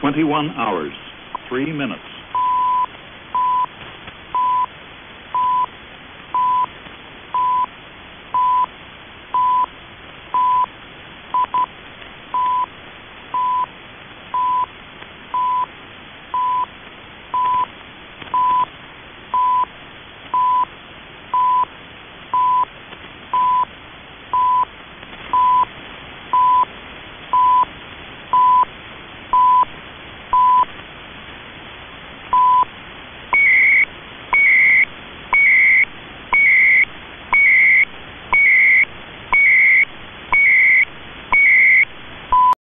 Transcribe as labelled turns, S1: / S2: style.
S1: 21 hours, 3 minutes.